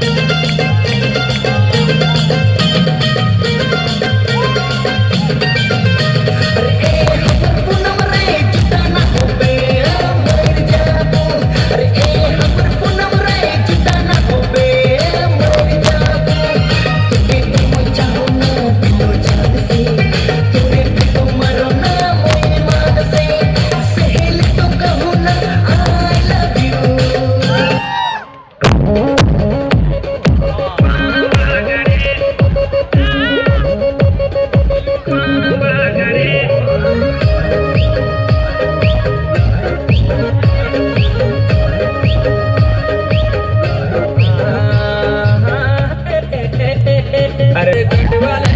Música para